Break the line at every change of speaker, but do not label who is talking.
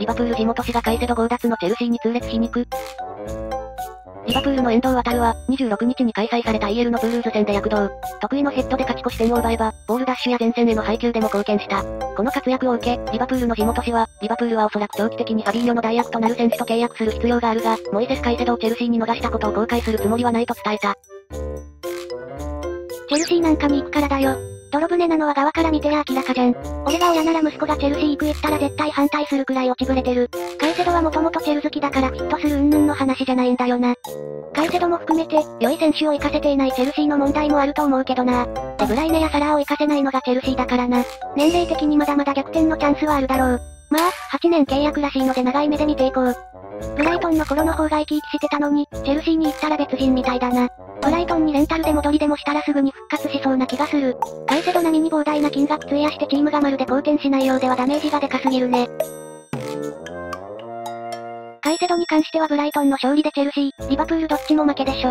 リバプール地元紙がカイセド強奪のチェルシーに痛烈皮肉。リバプールの遠藤航は、26日に開催された EL のブルーズ戦で躍動。得意のヘッドで勝ち越し点を奪えば、ボールダッシュや前線への配球でも貢献した。この活躍を受け、リバプールの地元紙は、リバプールはおそらく長期的にファビーニョの代役となる選手と契約する必要があるが、モイセス・カイセドをチェルシーに逃したことを後悔するつもりはないと伝えた。
チェルシーなんかに行くからだよ。泥船なのは側から見てや明らかじゃん。俺が親なら息子がチェルシー行く言ったら絶対反対するくらい落ちぶれてる。カイセドはもともとチェル好きだからフィットする云々の話じゃないんだよな。カイセドも含めて、良い選手を行かせていないチェルシーの問題もあると思うけどな。でブライネやサラーを行かせないのがチェルシーだからな。年齢的にまだまだ逆転のチャンスはあるだろう。まあ、8年契約らしいので長い目で見ていこう。ブトンの頃の方が生き生きしてたのに、チェルシーに行ったら別人みたいだな。ブライトンにレンタルで戻りでもしたらすぐに復活しそうな気がする。カイセド並みに膨大な金額費やしてチームがまるで好転しないようではダメージがでかすぎるね。カイセドに関してはブライトンの勝利でチェルシー、リバプールどっちも負けでしょ。